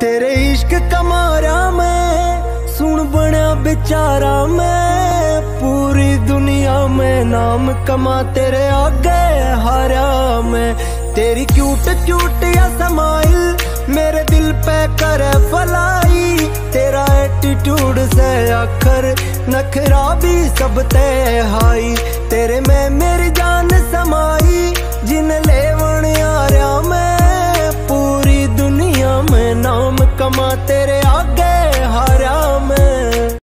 तेरे इश्क कमारा मैं, सुन बना बेचारा मैं। पूरी दुनिया में नाम कमा तेरे आगे, हारा मैं। तेरी क्यूट क्यूट या समाइल मेरे दिल पे करे फलाई। तेरा एटीट्यूड से अखर नखरा भी सब ते हाई। नामा तेरे